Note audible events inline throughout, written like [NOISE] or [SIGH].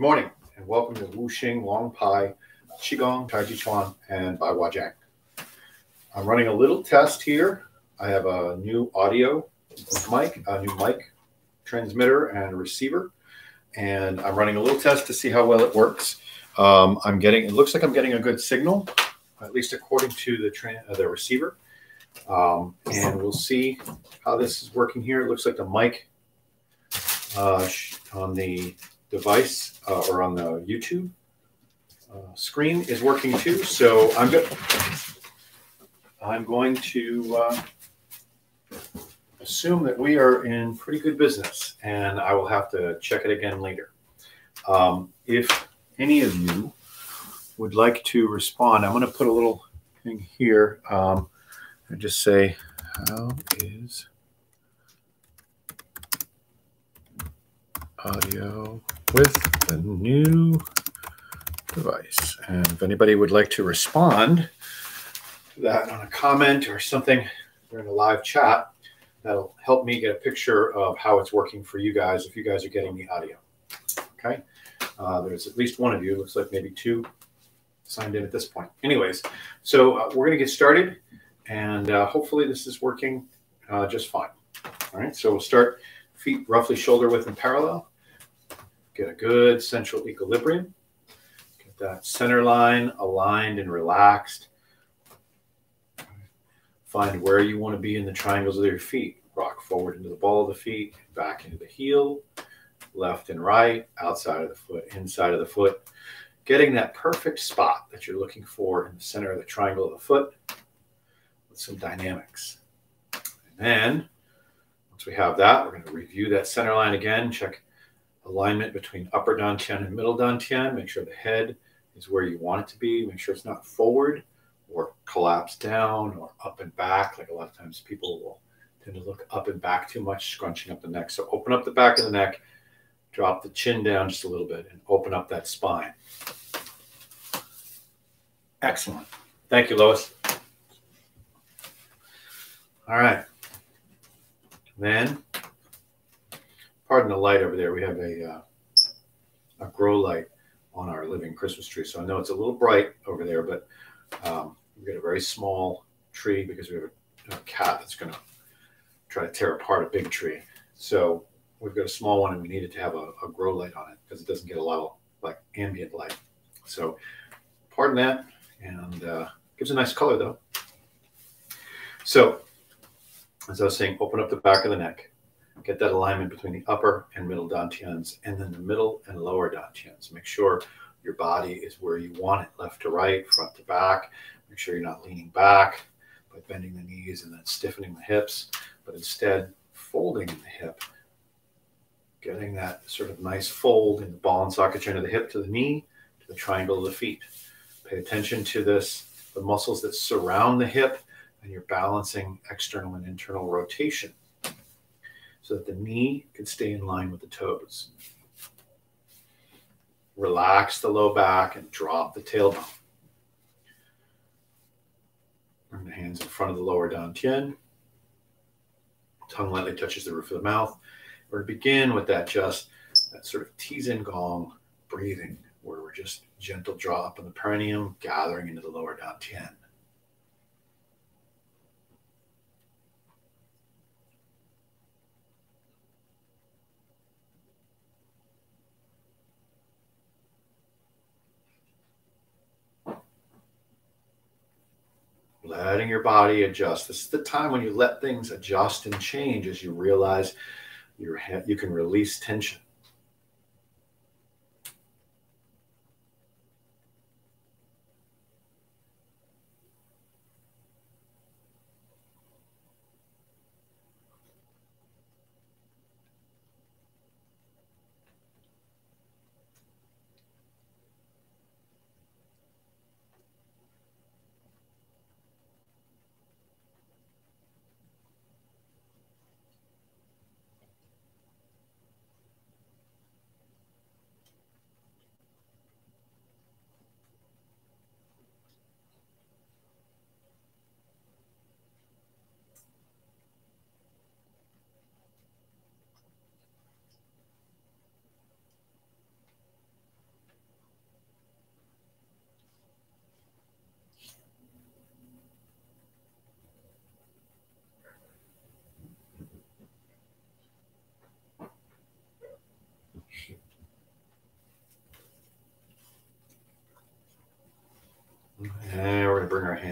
Good morning and welcome to Wu Wuxing Long Pai Qigong Tai Chi Chuan and Baguazhang. I'm running a little test here. I have a new audio mic, a new mic transmitter and receiver, and I'm running a little test to see how well it works. Um, I'm getting, it looks like I'm getting a good signal, at least according to the, uh, the receiver. Um, and we'll see how this is working here. It looks like the mic uh, on the device uh, or on the YouTube uh, screen is working too. So I'm good. I'm going to uh, assume that we are in pretty good business, and I will have to check it again later. Um, if any of you would like to respond, I'm going to put a little thing here um, and just say, "How is audio with the new device. And if anybody would like to respond to that on a comment or something during a live chat, that'll help me get a picture of how it's working for you guys if you guys are getting the audio. Okay. Uh, there's at least one of you, looks like maybe two signed in at this point. Anyways, so uh, we're going to get started and uh, hopefully this is working uh, just fine. All right. So we'll start feet roughly shoulder width and parallel. Get a good central equilibrium. Get that center line aligned and relaxed. Find where you want to be in the triangles of your feet. Rock forward into the ball of the feet, back into the heel, left and right, outside of the foot, inside of the foot. Getting that perfect spot that you're looking for in the center of the triangle of the foot with some dynamics. And then once we have that, we're going to review that center line again, check alignment between upper dantian and middle dantian. Make sure the head is where you want it to be. Make sure it's not forward or collapsed down or up and back. Like a lot of times people will tend to look up and back too much, scrunching up the neck. So open up the back of the neck, drop the chin down just a little bit, and open up that spine. Excellent. Thank you, Lois. All right. Then pardon the light over there. We have a uh, a grow light on our living Christmas tree. So I know it's a little bright over there, but um, we've got a very small tree because we have a, a cat that's going to try to tear apart a big tree. So we've got a small one and we needed to have a, a grow light on it because it doesn't get a lot of like ambient light. So pardon that and uh, gives a nice color though. So as I was saying, open up the back of the neck get that alignment between the upper and middle dantians and then the middle and lower dantians. Make sure your body is where you want it, left to right, front to back. Make sure you're not leaning back by bending the knees and then stiffening the hips, but instead folding the hip, getting that sort of nice fold in the ball and socket joint of the hip to the knee, to the triangle of the feet. Pay attention to this, the muscles that surround the hip, and you're balancing external and internal rotation so that the knee can stay in line with the toes. Relax the low back and drop the tailbone. Bring the hands in front of the lower dantian. Tongue lightly touches the roof of the mouth. We're going to begin with that just that sort of Tizan Gong breathing, where we're just gentle draw up in the perineum, gathering into the lower dantian. Letting your body adjust. This is the time when you let things adjust and change as you realize your you can release tension.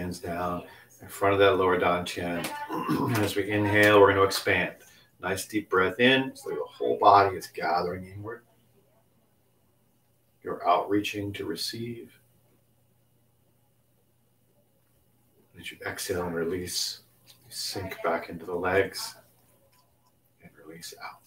Hands down in front of that lower dantian. and [CLEARS THROAT] as we inhale, we're going to expand. Nice deep breath in, so the whole body is gathering inward. You're outreaching to receive. As you exhale and release, you sink back into the legs and release out.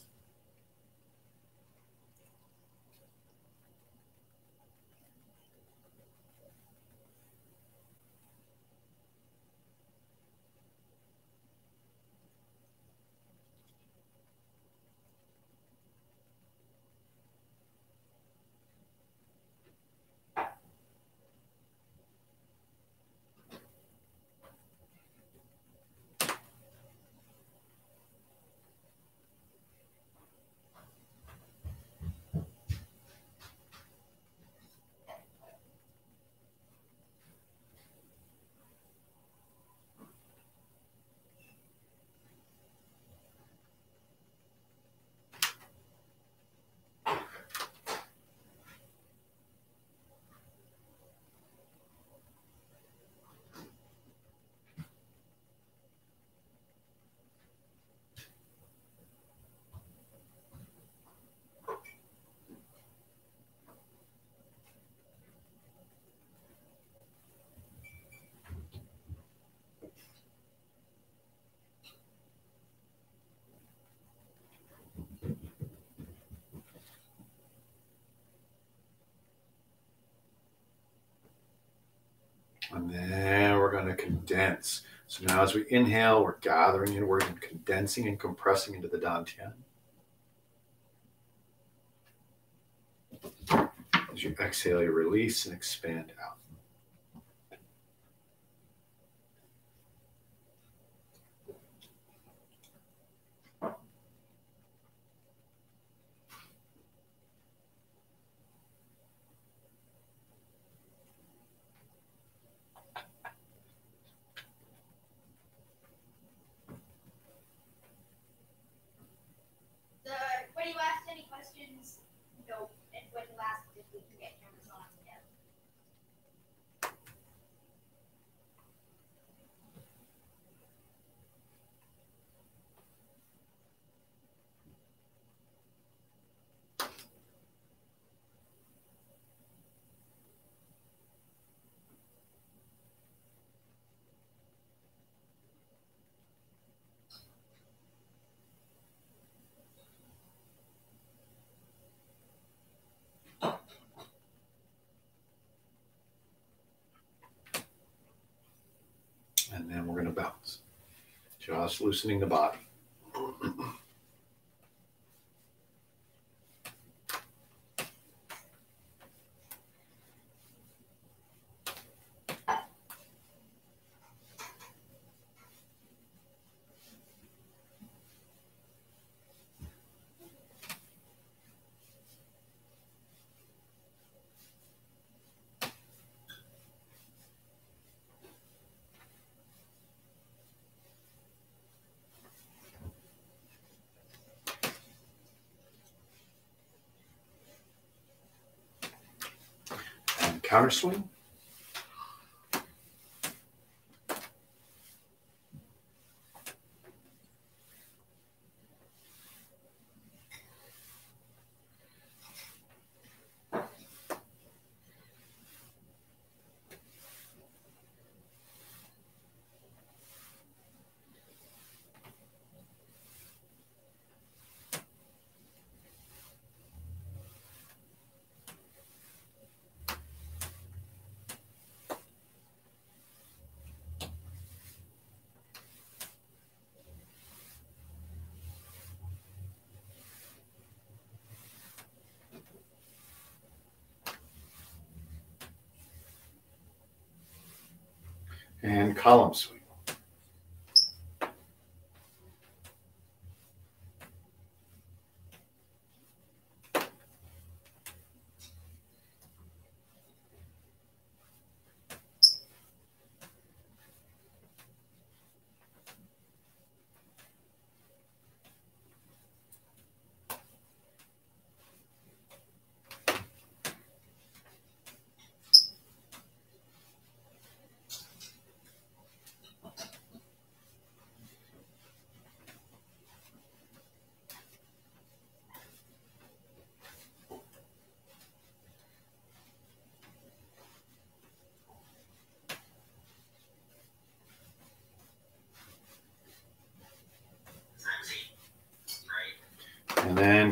And then we're going to condense. So now as we inhale, we're gathering inward and condensing and compressing into the dantian. As you exhale, you release and expand out. and then we're going to bounce. Just loosening the body. Counter swing. And column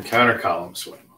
counter column swing.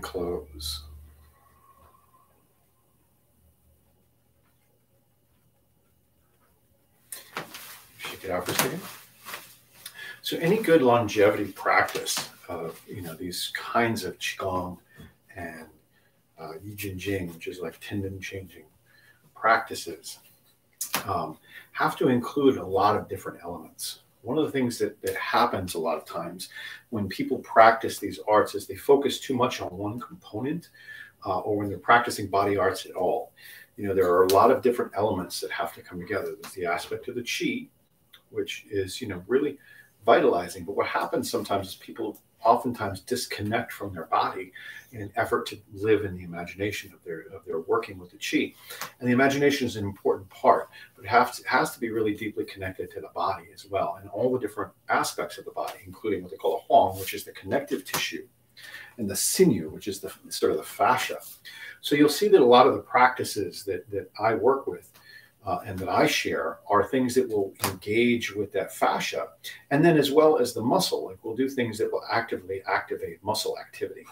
Close. Shake it out for a second. So any good longevity practice of you know these kinds of qigong and uh, jing, which is like tendon changing practices, um, have to include a lot of different elements one of the things that, that happens a lot of times when people practice these arts is they focus too much on one component uh, or when they're practicing body arts at all. You know, there are a lot of different elements that have to come together. There's the aspect of the chi, which is, you know, really vitalizing. But what happens sometimes is people oftentimes disconnect from their body in an effort to live in the imagination of their of their working with the chi. And the imagination is an important part, but it has to, has to be really deeply connected to the body as well, and all the different aspects of the body, including what they call a huang, which is the connective tissue, and the sinew, which is the sort of the fascia. So you'll see that a lot of the practices that that I work with uh, and that I share are things that will engage with that fascia. And then, as well as the muscle, like we'll do things that will actively activate muscle activity,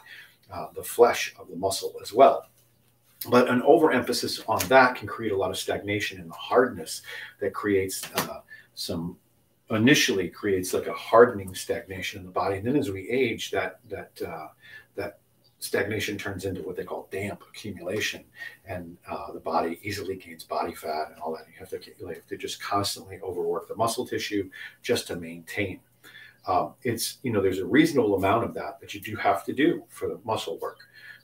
uh, the flesh of the muscle as well. But an overemphasis on that can create a lot of stagnation in the hardness that creates uh, some initially creates like a hardening stagnation in the body. And then as we age, that that uh, stagnation turns into what they call damp accumulation, and uh, the body easily gains body fat and all that. You have to you have to just constantly overwork the muscle tissue just to maintain. Um, it's you know there's a reasonable amount of that that you do have to do for the muscle work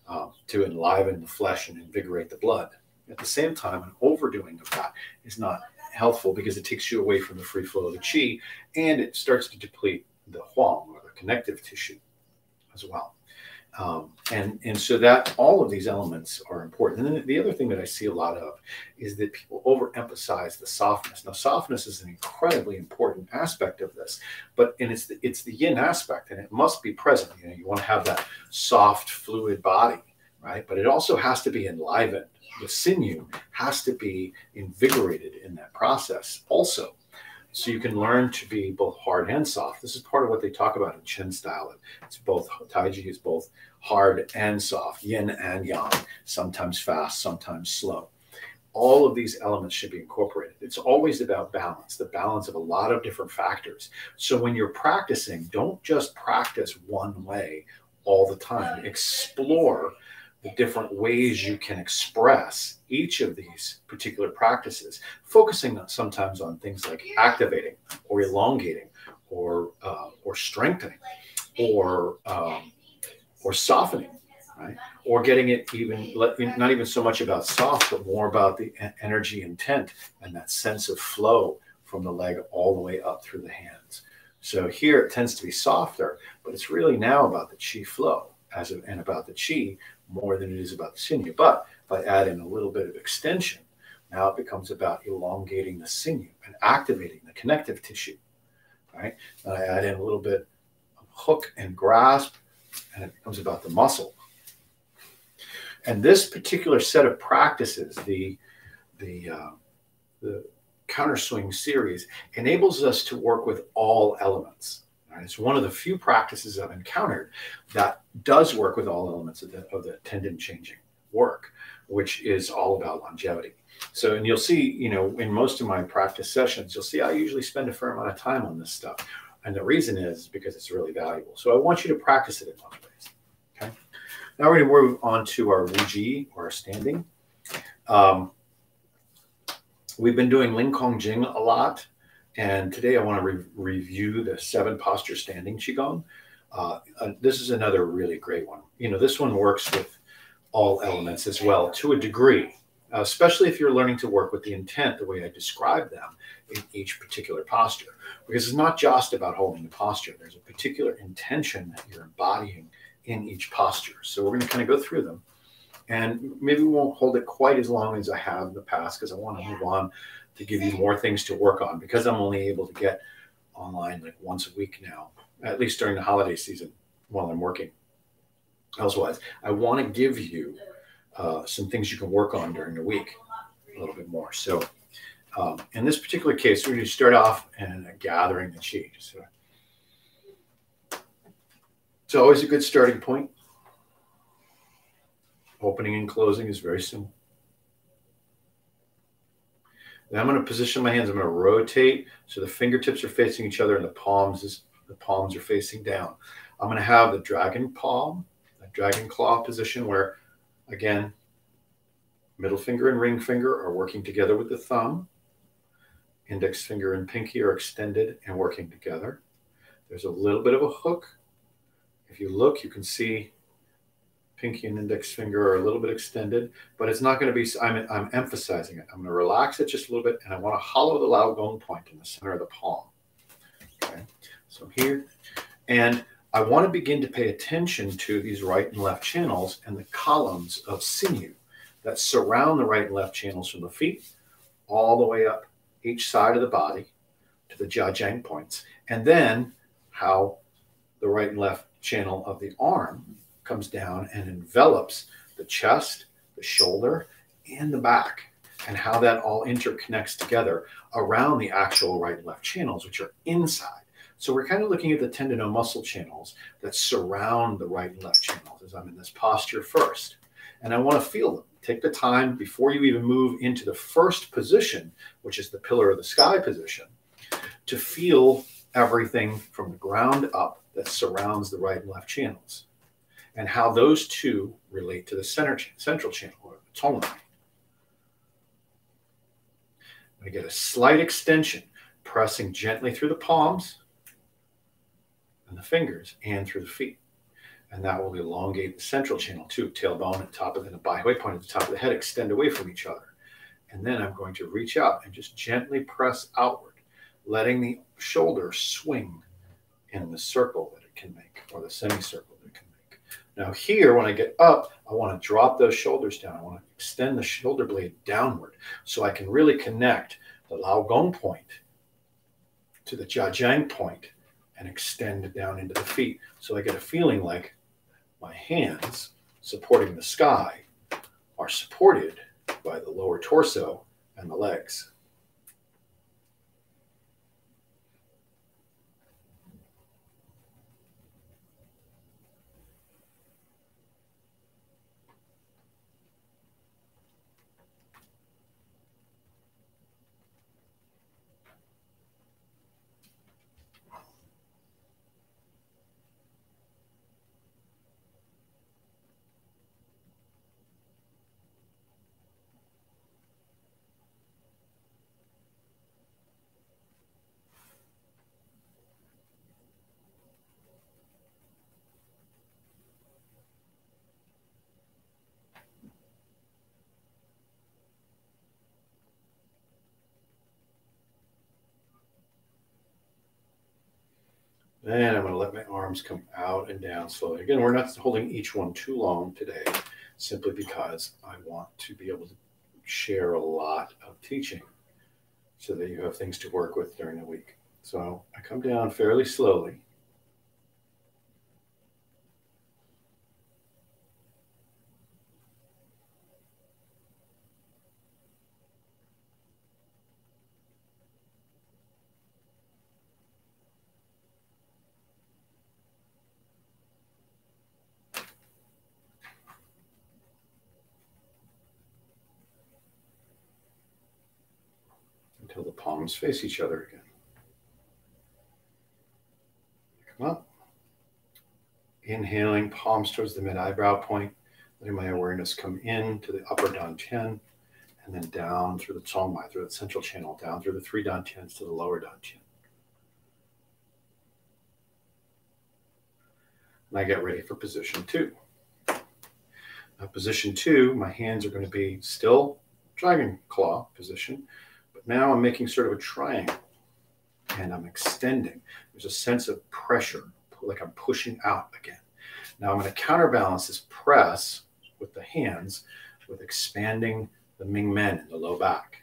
um, to enliven the flesh and invigorate the blood. At the same time, an overdoing of that is not helpful because it takes you away from the free flow of the chi and it starts to deplete the huang or the connective tissue as well. Um, and and so that all of these elements are important. And then the other thing that I see a lot of is that people overemphasize the softness. Now, softness is an incredibly important aspect of this, but and it's the, it's the yin aspect, and it must be present. You know, you want to have that soft, fluid body, right? But it also has to be enlivened. The sinew has to be invigorated in that process, also. So you can learn to be both hard and soft. This is part of what they talk about in Chen style. It's both Taiji is both hard and soft, yin and yang, sometimes fast, sometimes slow. All of these elements should be incorporated. It's always about balance, the balance of a lot of different factors. So when you're practicing, don't just practice one way all the time. Explore the different ways you can express each of these particular practices, focusing on, sometimes on things like activating or elongating or uh, or strengthening or um, or softening, right? Or getting it even not even so much about soft, but more about the energy intent and that sense of flow from the leg all the way up through the hands. So here it tends to be softer, but it's really now about the chi flow as of, and about the chi more than it is about the sinew. But if I add in a little bit of extension, now it becomes about elongating the sinew and activating the connective tissue. Right? And I add in a little bit of hook and grasp, and it becomes about the muscle. And this particular set of practices, the the uh, the counter swing series, enables us to work with all elements. It's one of the few practices I've encountered that does work with all elements of the, of the tendon changing work, which is all about longevity. So, and you'll see, you know, in most of my practice sessions, you'll see I usually spend a fair amount of time on this stuff. And the reason is because it's really valuable. So I want you to practice it in those ways. Okay. Now we're going to move on to our Wuji or our standing. Um, we've been doing Ling Kong Jing a lot. And today I want to re review the seven posture standing Qigong. Uh, uh, this is another really great one. You know, this one works with all elements as well to a degree, especially if you're learning to work with the intent the way I describe them in each particular posture. Because it's not just about holding the posture, there's a particular intention that you're embodying in each posture. So we're going to kind of go through them. And maybe we won't hold it quite as long as I have in the past because I want to yeah. move on to give you more things to work on because I'm only able to get online like once a week now, at least during the holiday season while I'm working. Elsewise, I want to give you uh, some things you can work on during the week a little bit more. So, um, in this particular case, we're going to start off and gathering the chi. So, it's always a good starting point. Opening and closing is very simple. Then I'm going to position my hands. I'm going to rotate so the fingertips are facing each other and the palms is the palms are facing down. I'm going to have the dragon palm, a dragon claw position where, again, middle finger and ring finger are working together with the thumb. Index finger and pinky are extended and working together. There's a little bit of a hook. If you look, you can see pinky and index finger are a little bit extended, but it's not going to be, I'm, I'm emphasizing it. I'm going to relax it just a little bit, and I want to hollow the Lao Gong point in the center of the palm. Okay, so here, and I want to begin to pay attention to these right and left channels and the columns of sinew that surround the right and left channels from the feet all the way up each side of the body to the jiajiang points, and then how the right and left channel of the arm comes down and envelops the chest, the shoulder, and the back, and how that all interconnects together around the actual right and left channels, which are inside. So we're kind of looking at the tendinomuscle channels that surround the right and left channels as I'm in this posture first. And I want to feel them. Take the time before you even move into the first position, which is the pillar of the sky position, to feel everything from the ground up that surrounds the right and left channels and how those two relate to the center central channel or line. I'm going to get a slight extension, pressing gently through the palms and the fingers and through the feet. And that will elongate the central channel too. Tailbone the top of the Baihui point at the top of the head extend away from each other. And then I'm going to reach out and just gently press outward, letting the shoulder swing in the circle that it can make or the semicircle. Now here, when I get up, I want to drop those shoulders down. I want to extend the shoulder blade downward so I can really connect the Lao Gong point to the Jiajiang point and extend down into the feet. So I get a feeling like my hands supporting the sky are supported by the lower torso and the legs. Then I'm going to let my arms come out and down slowly. Again, we're not holding each one too long today, simply because I want to be able to share a lot of teaching so that you have things to work with during the week. So I come down fairly slowly. Face each other again. Come up. Inhaling, palms towards the mid eyebrow point, letting my awareness come in to the upper dantian and then down through the Tsongmai, through the central channel, down through the three dantians to the lower dantian. And I get ready for position two. Now, position two, my hands are going to be still dragon claw position, now I'm making sort of a triangle and I'm extending. There's a sense of pressure, like I'm pushing out again. Now I'm going to counterbalance this press with the hands with expanding the Ming Men in the low back.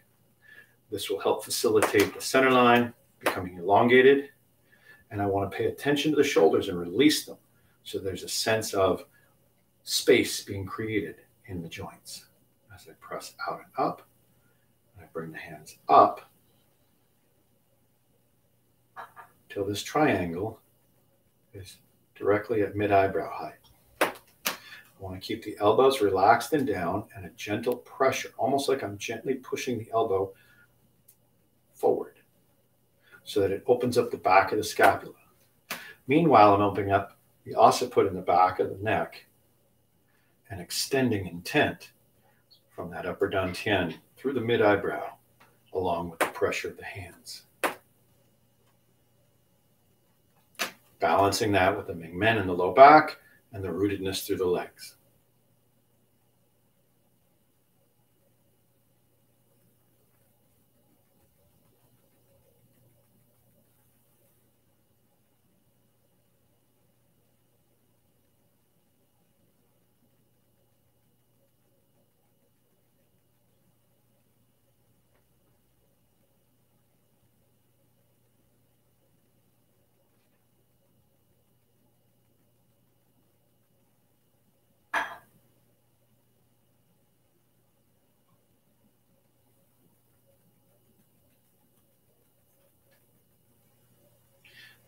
This will help facilitate the center line becoming elongated. And I want to pay attention to the shoulders and release them. So there's a sense of space being created in the joints. As I press out and up, Bring the hands up till this triangle is directly at mid eyebrow height. I want to keep the elbows relaxed and down and a gentle pressure, almost like I'm gently pushing the elbow forward so that it opens up the back of the scapula. Meanwhile, I'm opening up the occiput in the back of the neck and extending intent from that upper dantian through the mid eyebrow along with the pressure of the hands. balancing that with the Ming Men in the low back and the rootedness through the legs.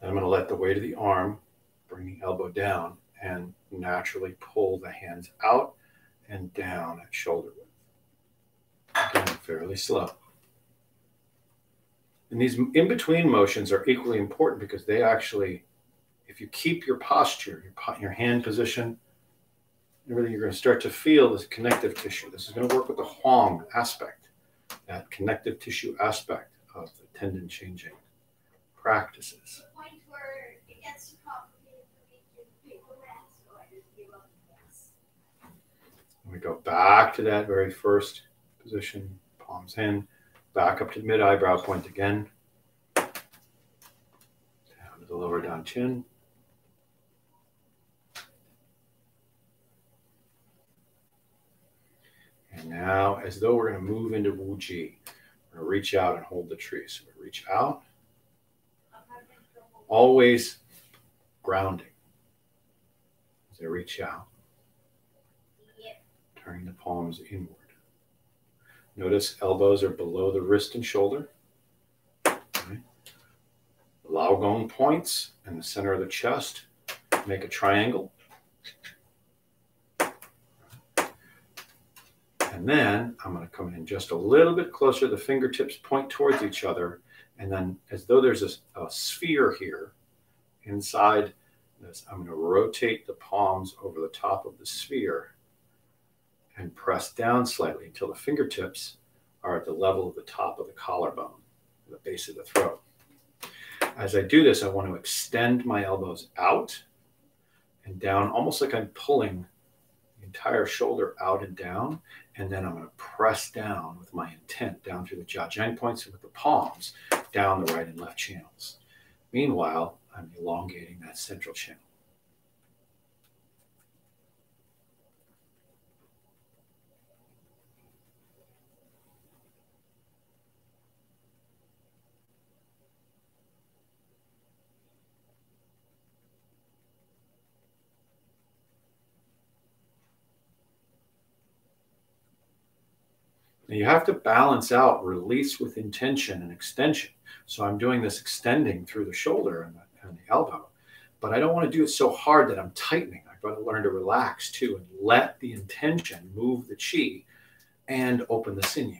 And I'm going to let the weight of the arm bring the elbow down and naturally pull the hands out and down at shoulder width. Again, fairly slow. And these in between motions are equally important because they actually, if you keep your posture, your, your hand position, everything, you're going to start to feel this connective tissue. This is going to work with the Huang aspect, that connective tissue aspect of the tendon changing practices. We go back to that very first position, palms in, back up to the mid eyebrow point again, down to the lower dantian. And now, as though we're going to move into Wu Ji, we're going to reach out and hold the tree. So we reach out, always grounding as I reach out turning the palms inward. Notice elbows are below the wrist and shoulder. Okay. Lao Gong points in the center of the chest. Make a triangle. And then I'm going to come in just a little bit closer. The fingertips point towards each other. And then, as though there's a, a sphere here inside this, I'm going to rotate the palms over the top of the sphere and press down slightly until the fingertips are at the level of the top of the collarbone, the base of the throat. As I do this, I want to extend my elbows out and down, almost like I'm pulling the entire shoulder out and down. And then I'm going to press down with my intent down through the jiao jiang points and with the palms down the right and left channels. Meanwhile, I'm elongating that central channel. you have to balance out release with intention and extension. So I'm doing this extending through the shoulder and the elbow, but I don't want to do it so hard that I'm tightening. I've got to learn to relax too and let the intention move the chi and open the sinew.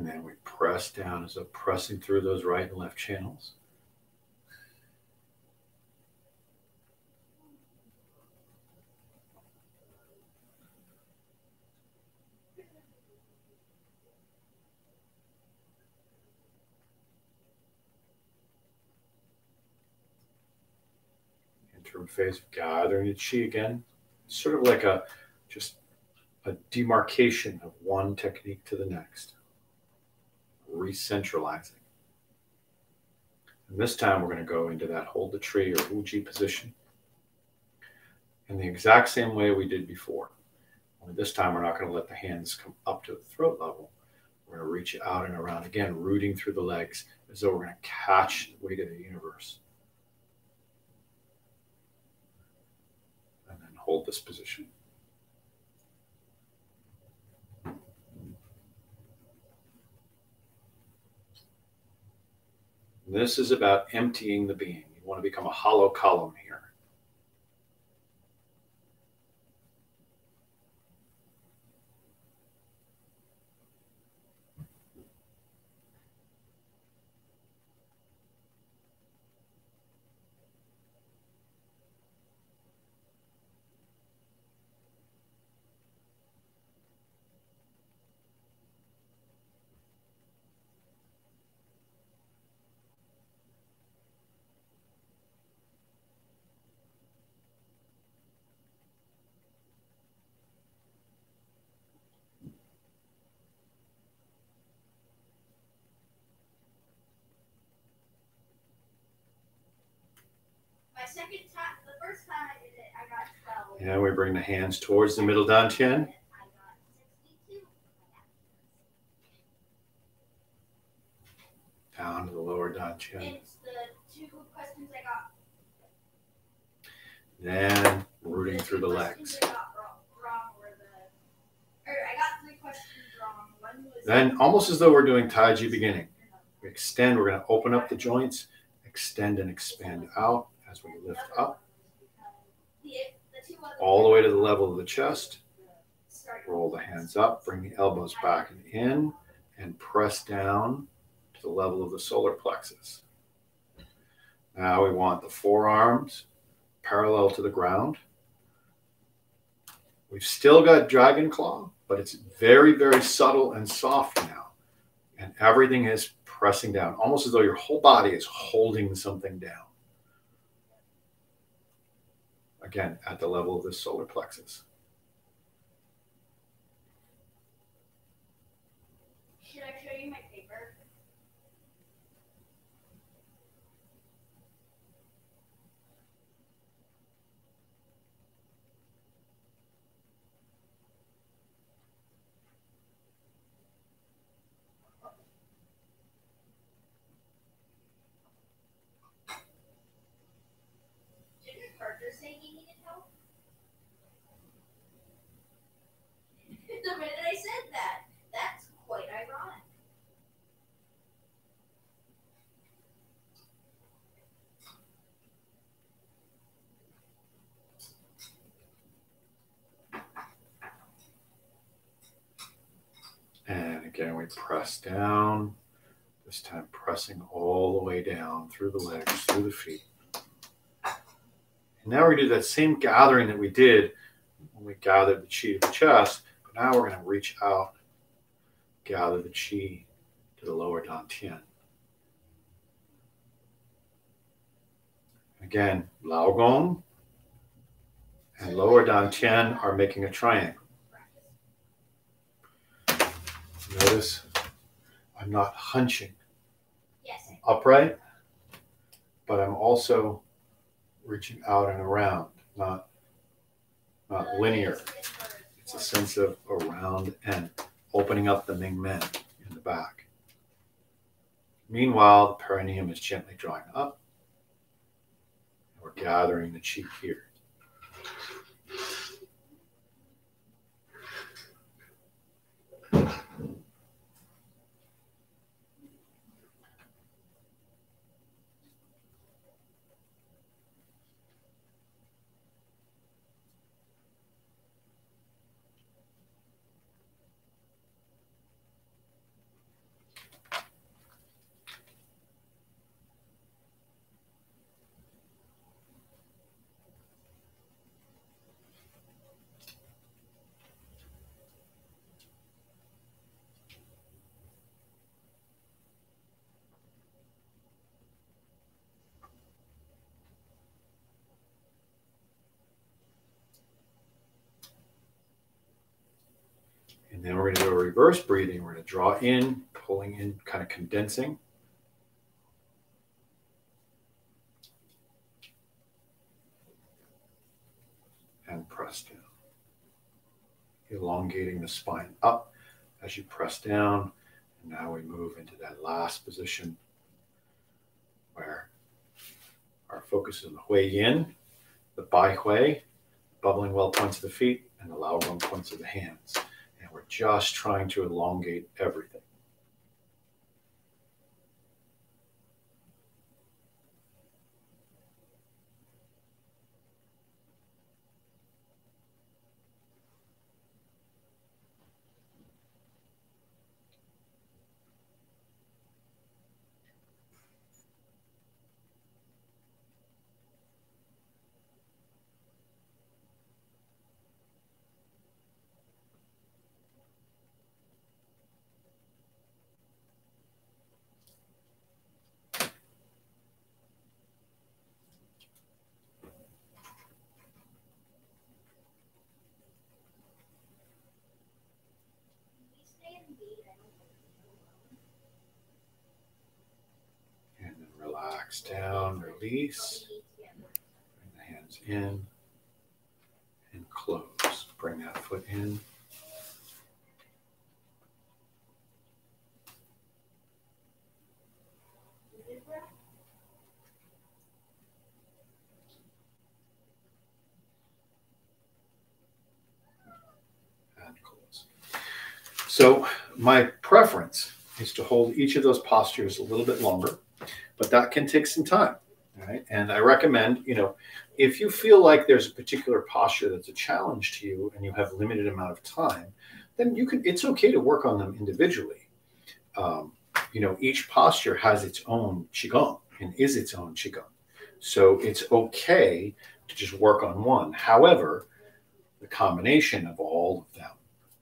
And then we press down as if pressing through those right and left channels. Interim phase of gathering the chi again. Sort of like a just a demarcation of one technique to the next re-centralizing. And this time we're going to go into that hold the tree or Wuji position in the exact same way we did before. Only this time we're not going to let the hands come up to the throat level. We're going to reach out and around again, rooting through the legs as though we're going to catch the weight of the universe. And then hold this position. This is about emptying the being. You want to become a hollow column here. Second time, the first time I did it, I got 12. Yeah, we bring the hands towards the middle dantian. Down to the lower dantian. It's the two questions I got. Then rooting the through the legs. Wrong, wrong the, or I got three questions wrong. One was Then, almost as though we're doing Tai Chi beginning, we extend, we're going to open up the joints, extend and expand out as we lift up all the way to the level of the chest. Roll the hands up, bring the elbows back and in, and press down to the level of the solar plexus. Now we want the forearms parallel to the ground. We've still got dragon claw, but it's very, very subtle and soft now. And everything is pressing down, almost as though your whole body is holding something down again, at the level of the solar plexus. Should I show you my say he needed help? the minute I said that, that's quite ironic. And again, we press down, this time pressing all the way down through the legs, through the feet. Now we're going to do that same gathering that we did when we gathered the chi to the chest, but now we're going to reach out, gather the chi to the lower dantian. Again, Lao Gong and lower dantian are making a triangle. Notice I'm not hunching Yes. upright, but I'm also reaching out and around, not not linear. It's a sense of around and opening up the Ming Men in the back. Meanwhile, the perineum is gently drawing up. We're gathering the chi here. And then we're going to do a reverse breathing. We're going to draw in, pulling in, kind of condensing. And press down. Elongating the spine up as you press down. And now we move into that last position where our focus is on the Hui Yin, the Bai Hui, bubbling well points of the feet, and the Lao Gong points of the hands. We're just trying to elongate everything. And then relax down, release. Bring the hands in and close. Bring that foot in. So, my preference is to hold each of those postures a little bit longer, but that can take some time. Right. And I recommend, you know, if you feel like there's a particular posture that's a challenge to you and you have limited amount of time, then you can, it's okay to work on them individually. Um, you know, each posture has its own Qigong and is its own Qigong. So it's okay to just work on one. However, the combination of all of them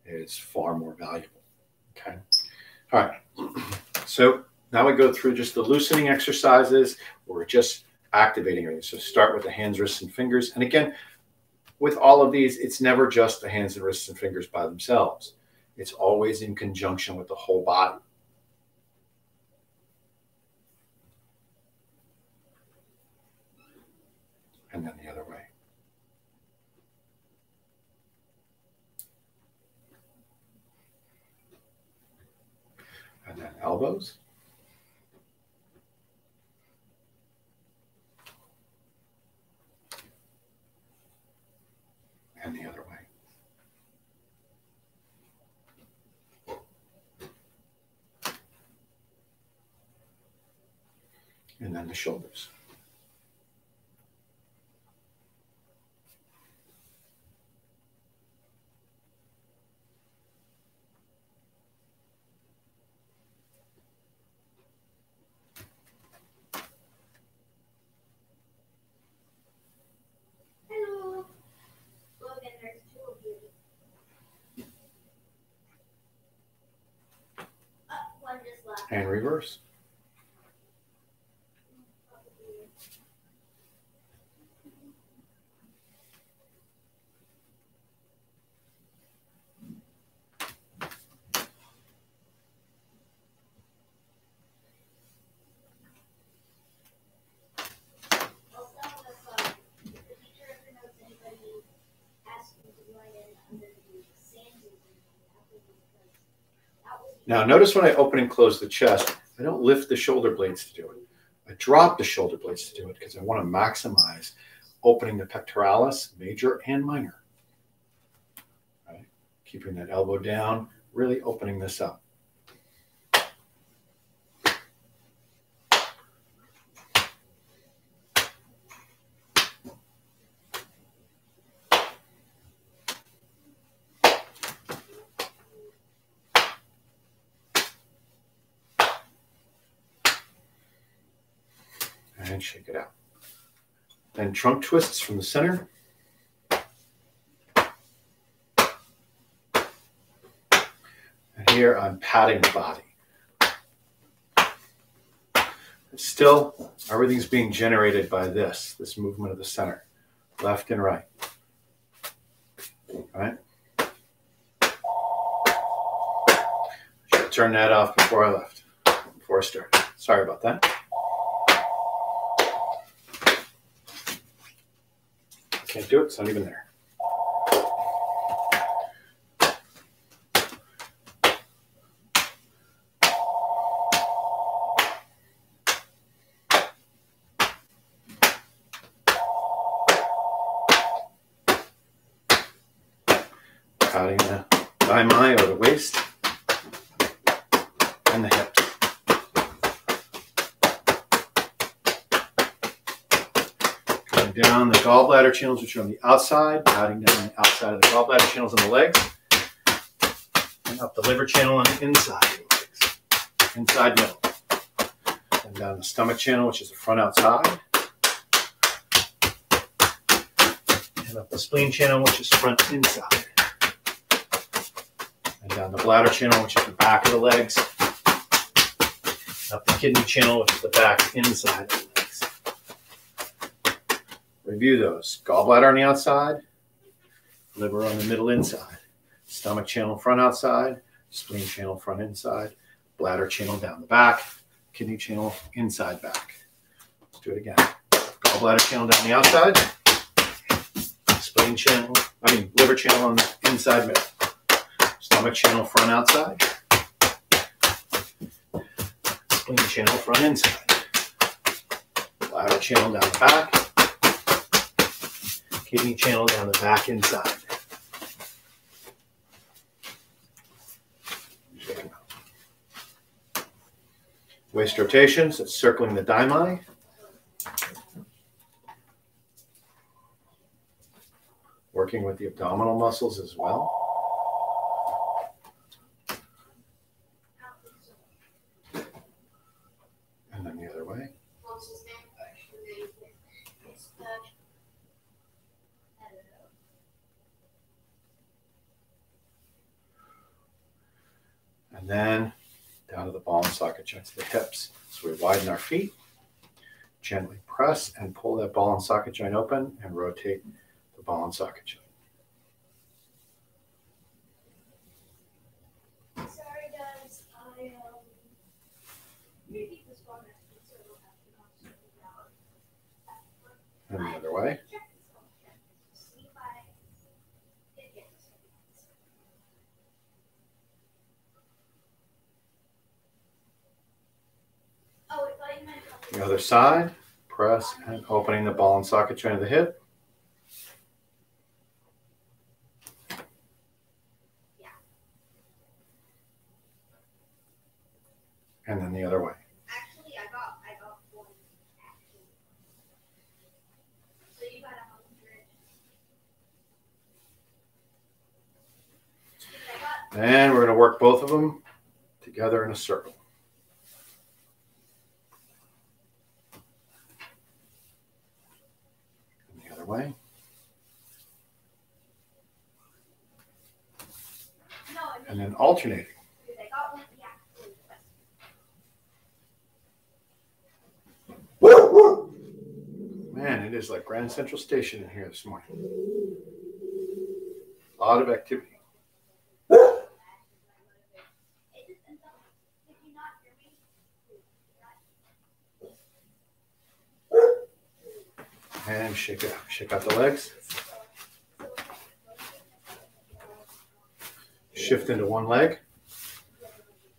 is far more valuable. Okay. All right. [CLEARS THROAT] So now we go through just the loosening exercises. We're just activating everything. So start with the hands, wrists, and fingers. And again, with all of these, it's never just the hands and wrists and fingers by themselves. It's always in conjunction with the whole body. And then the other way. And then elbows. And the other way. And then the shoulders. And reverse. Also, if, uh, the teacher ever knows anybody asking to join in under the sand dunes, that would be because that would be- Now, notice when I open and close the chest, I don't lift the shoulder blades to do it. I drop the shoulder blades to do it because I want to maximize opening the pectoralis, major and minor. Right? Keeping that elbow down, really opening this up. and shake it out. Then trunk twists from the center. And here I'm patting the body. Still, everything's being generated by this, this movement of the center, left and right. All right? Should have turned that off before I left, before I started. Sorry about that. Can't do it, it's not even there. Patting the thigh or the waist and the hips. Coming down the gallbladder channels, which are on the outside, patting down the outside of the gallbladder channels on the legs, and up the liver channel on the inside of the legs, inside middle. And down the stomach channel, which is the front outside, and up the spleen channel, which is front inside. And down the bladder channel, which is the back of the legs, up the kidney channel, which is the back inside. Review those. Gallbladder on the outside, liver on the middle inside, stomach channel front outside, spleen channel front inside, bladder channel down the back, kidney channel inside back. Let's do it again. Gallbladder channel down the outside, spleen channel, I mean liver channel on the inside middle, stomach channel front outside, spleen channel front inside, bladder channel down the back, kidney channel down the back inside. Waist rotations, it's circling the daimai. Working with the abdominal muscles as well. And then the other way. What's his name? It's the- I don't know. And then down to the ball and socket joints, the hips. So we widen our feet, gently press and pull that ball and socket joint open and rotate the ball and socket joint. Sorry guys, um repeat this one so I don't have to constantly down. And the other way. Check this one, check this. See if I can get this one. Oh, I thought you meant The other side, press and opening the ball and socket joint of the hip. And then the other way. Actually, I got I got one. So you got a hundred. And we're going to work both of them together in a circle. way. And then alternating. Man, it is like Grand Central Station in here this morning. A lot of activity. And shake out. Shake out the legs. Shift into one leg.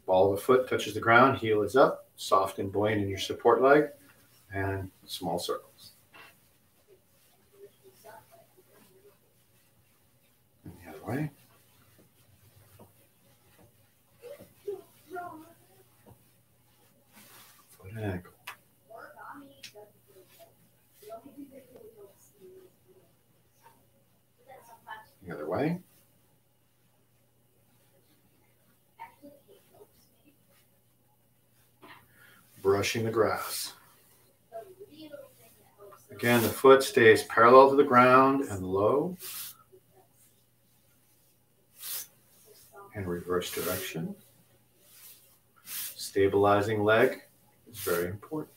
Ball of the foot touches the ground, heel is up, soft and buoyant in your support leg, and small circles. And the other way. Foot and ankle. The other way. Brushing the grass. Again, the foot stays parallel to the ground and low. In reverse direction. Stabilizing leg is very important.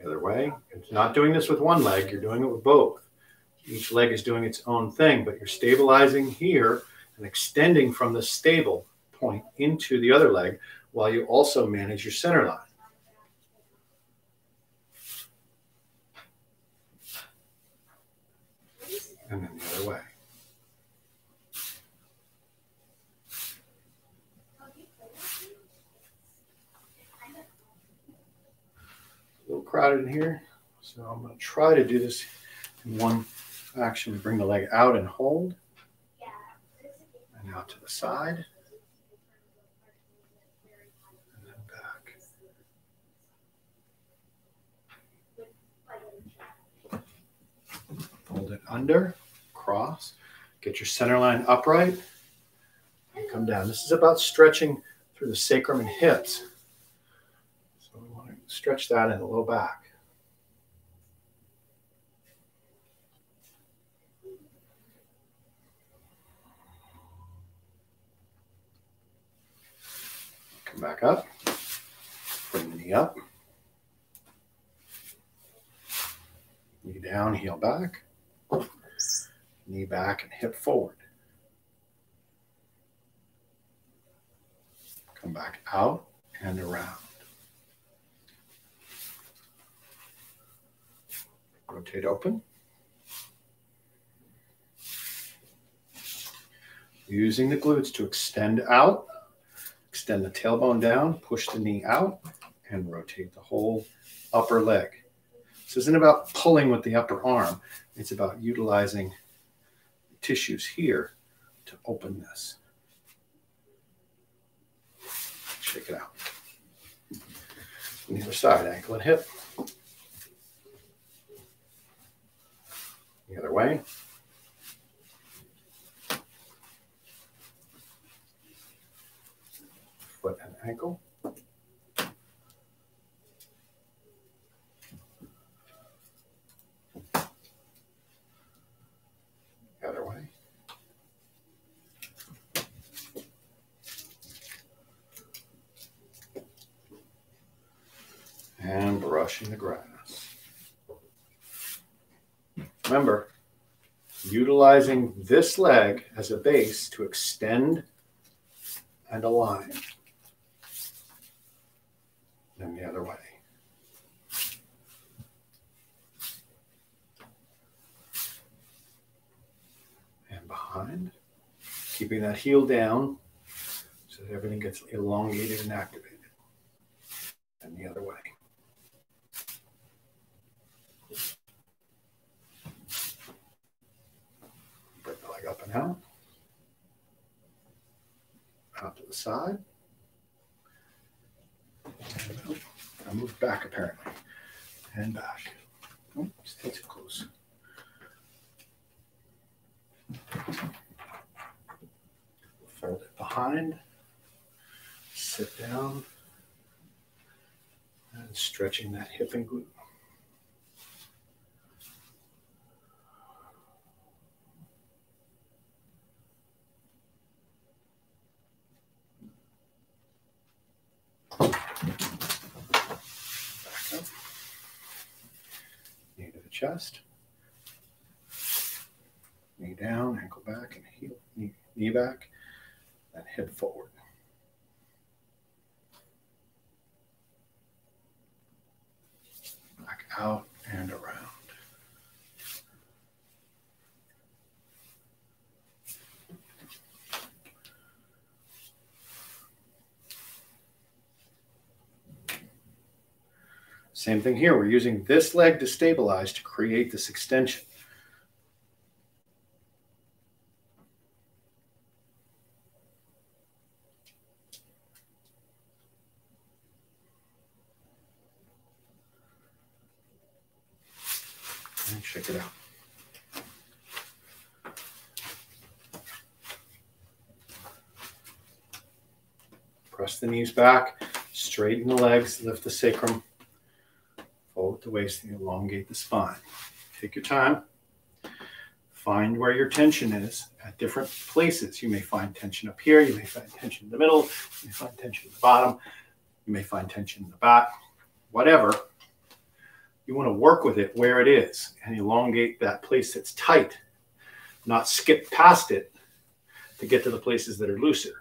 The other way. It's not doing this with one leg, you're doing it with both. Each leg is doing its own thing, but you're stabilizing here and extending from the stable point into the other leg while you also manage your center line. And then the other way. A little crowded in here, so I'm going to try to do this in one action. Bring the leg out and hold, and out to the side. And then back. Fold it under, cross, get your center line upright, and come down. This is about stretching through the sacrum and hips. So we want to stretch that in the low back. Come back up. Bring the knee up. Knee down, heel back. Knee back and hip forward. Come back out and around. Rotate open. Using the glutes to extend out Extend the tailbone down, push the knee out, and rotate the whole upper leg. This isn't about pulling with the upper arm, it's about utilizing tissues here to open this. Shake it out. On the other side, ankle and hip. The other way. Ankle. Other way. And brushing the grass. Remember, utilizing this leg as a base to extend and align then the other way. And behind, keeping that heel down so that everything gets elongated and activated. And the other way. Bring the leg up and out. Out to the side. I moved back apparently. And back. Oh, stay too close. Fold it behind. Sit down. And stretching that hip and glute. Chest. Knee down, ankle back, and heel, knee, knee back, and hip forward. Back out and around. Same thing here. We're using this leg to stabilize to create this extension. Check it out. Press the knees back, straighten the legs, lift the sacrum, the waist, and elongate the spine. Take your time. Find where your tension is at different places. You may find tension up here, you may find tension in the middle, you may find tension in the bottom, you may find tension in the back, whatever. You want to work with it where it is and elongate that place that's tight, not skip past it to get to the places that are looser.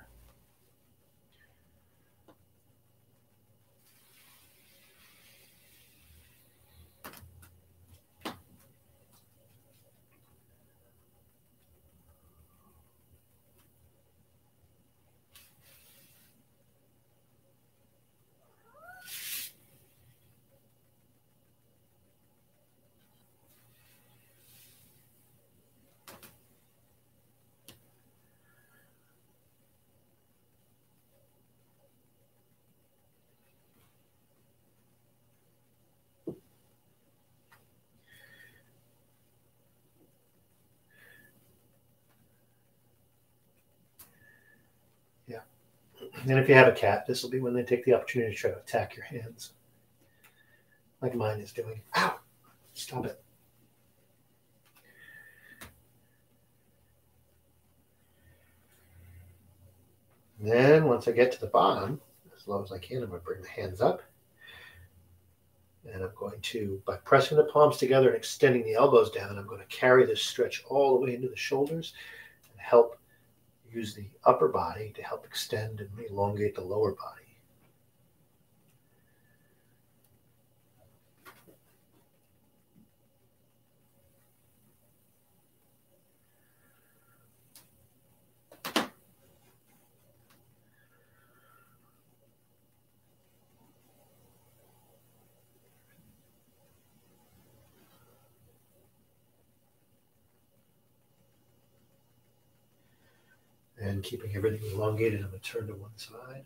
And if you have a cat, this will be when they take the opportunity to try to attack your hands, like mine is doing. Ow! Stop it. Then, once I get to the bottom, as low as I can, I'm going to bring the hands up. And I'm going to, by pressing the palms together and extending the elbows down, I'm going to carry this stretch all the way into the shoulders and help use the upper body to help extend and elongate the lower body. And keeping everything elongated. I'm going to turn to one side.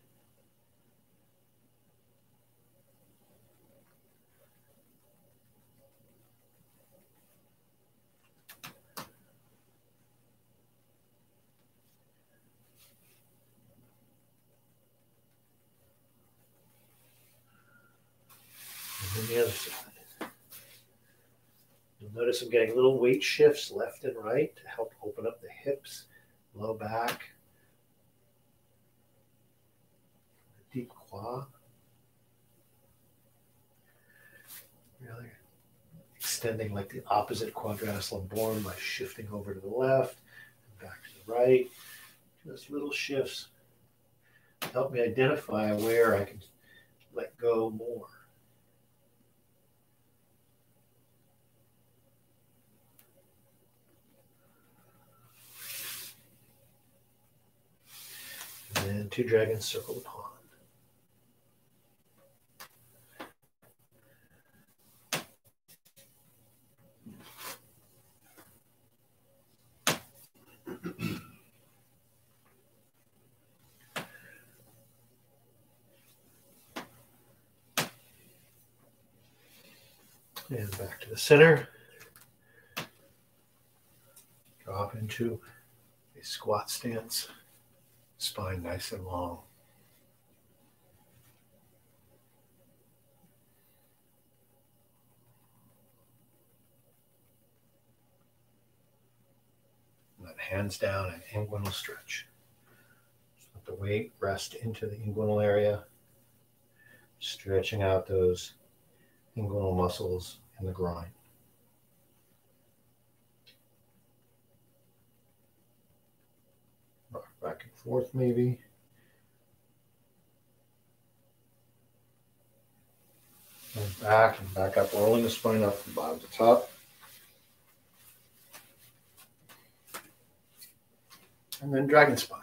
And then the other side. You'll notice I'm getting little weight shifts left and right to help open up the hips, low back, deep quad. Really extending like the opposite quadratus lumborum by shifting over to the left and back to the right. Just little shifts help me identify where I can let go more. And then two dragons circle the. And back to the center. Drop into a squat stance, spine nice and long. Let hands down and inguinal stretch. Let the weight rest into the inguinal area, stretching out those inguinal muscles and the grind Rock back and forth, maybe. And back and back up, rolling the spine up from bottom to top. And then dragon spine.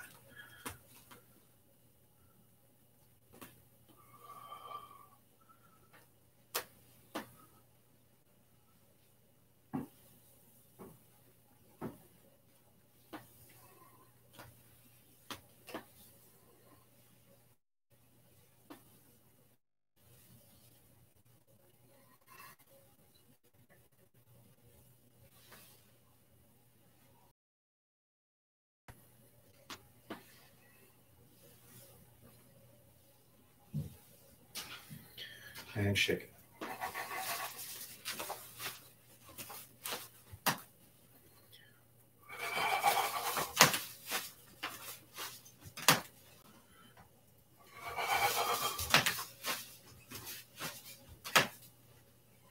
And shake it.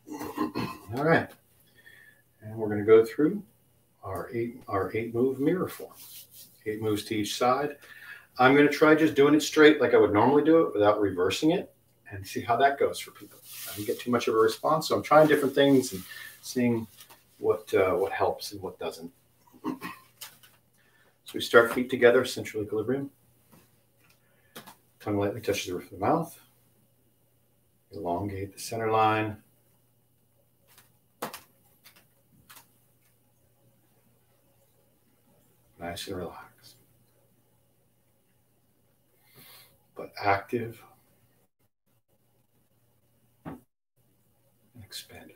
[CLEARS THROAT] All right. And we're going to go through our eight our eight move mirror form. Eight moves to each side. I'm going to try just doing it straight like I would normally do it without reversing it and see how that goes for people. I didn't get too much of a response, so I'm trying different things and seeing what uh, what helps and what doesn't. So we start feet together, central equilibrium. Tongue lightly touches the roof of the mouth. Elongate the center line. Nice and relaxed. But active expanded.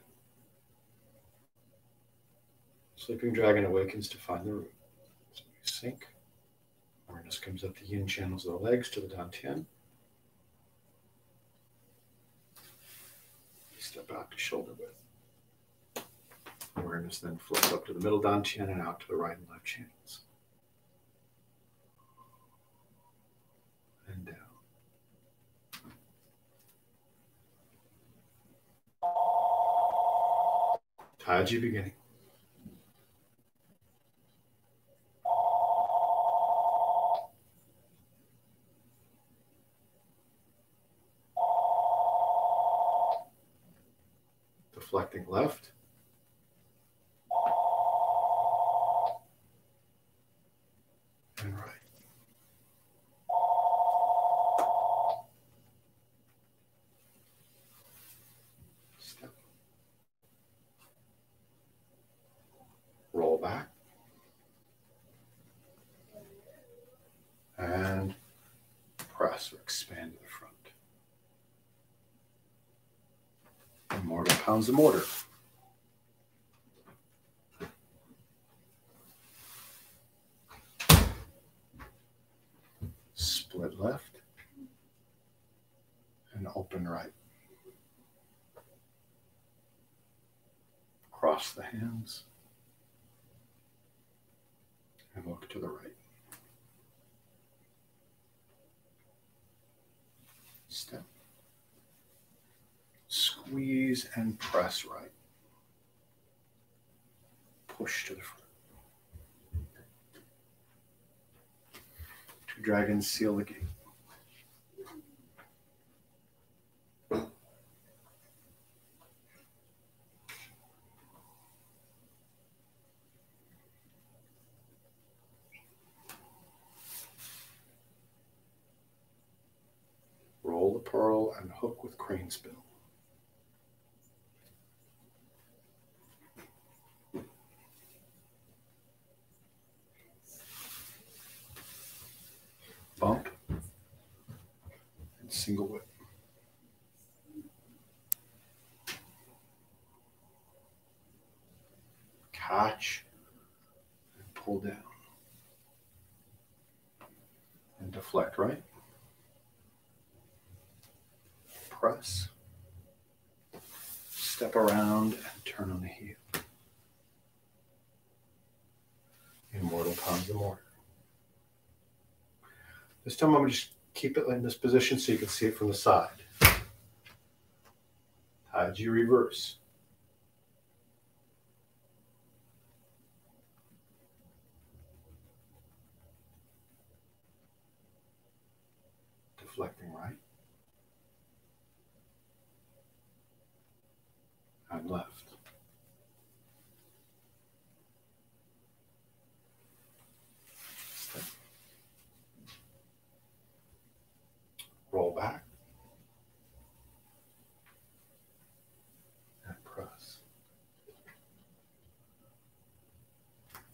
Sleeping dragon awakens to find the root. So we sink. Awareness comes up the yin channels of the legs to the dantian. Step out to shoulder width. Awareness then flows up to the middle dantian and out to the right and left channels. And down. Taiji beginning. Deflecting left. And right. Step. Roll back. And press or expand to the front. And pounds the mortar. Split left and open right. Cross the hands and look to the right. Step. Squeeze and press right. Push to the front. Two dragons seal the gate. Roll the pearl and hook with crane's bill. Bump and single whip. Catch and pull down. And deflect right. press, step around, and turn on the heel. Immortal pounds the mortar. This time I'm just keep it in this position so you can see it from the side. How do you reverse. Deflecting right. And left.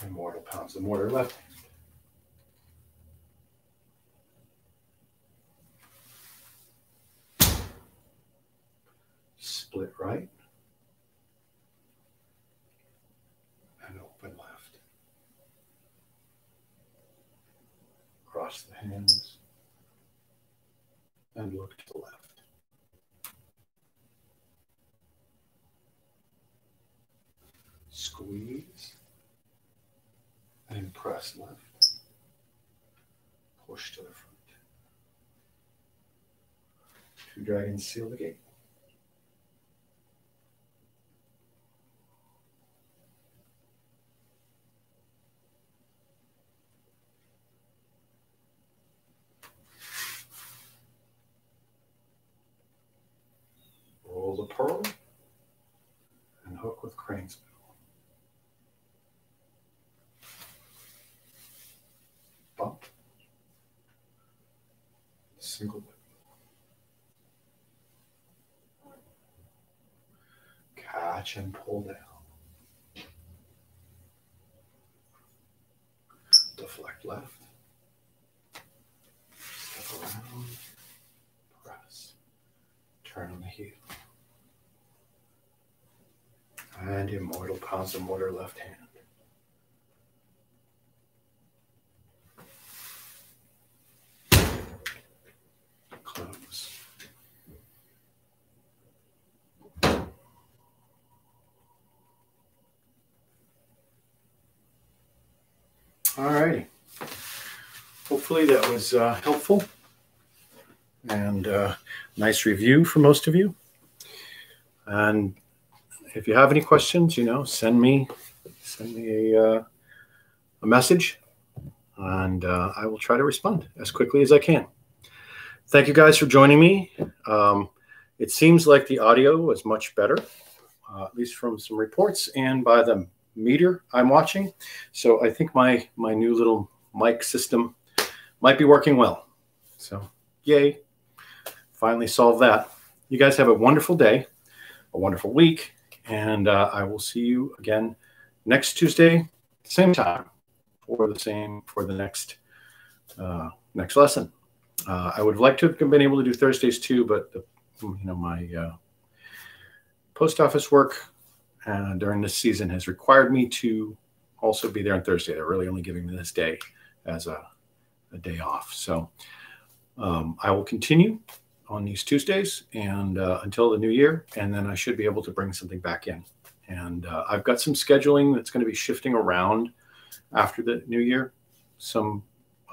And mortal pounds the mortar left hand. split right and open left. Cross the hands and look to the left. Squeeze and press left. Push to the front. Two dragons seal the gate. Roll the pearl and hook with crane's Single whip. Catch and pull down. Deflect left. Step around. Press. Turn on the heel. And immortal pounds of mortar left hand. Close. All righty. Hopefully that was uh, helpful and uh, nice review for most of you. And if you have any questions, you know, send me send me a uh, a message, and uh, I will try to respond as quickly as I can. Thank you guys for joining me. Um, it seems like the audio was much better, uh, at least from some reports and by the meter I'm watching. So I think my my new little mic system might be working well. So yay! Finally solved that. You guys have a wonderful day, a wonderful week, and uh, I will see you again next Tuesday, same time, for the same for the next uh, next lesson. Uh, I would have liked to have been able to do Thursdays too, but the, you know my uh, post office work uh, during this season has required me to also be there on Thursday. They're really only giving me this day as a, a day off. So um, I will continue on these Tuesdays and uh, until the new year, and then I should be able to bring something back in. And uh, I've got some scheduling that's going to be shifting around after the new year. Some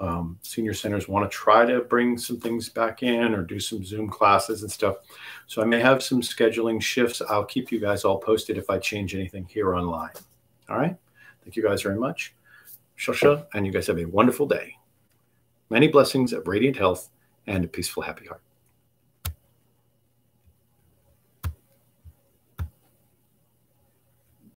um, senior centers want to try to bring some things back in or do some Zoom classes and stuff. So I may have some scheduling shifts. I'll keep you guys all posted if I change anything here online. All right. Thank you guys very much. Shosha, and you guys have a wonderful day. Many blessings of radiant health and a peaceful, happy heart.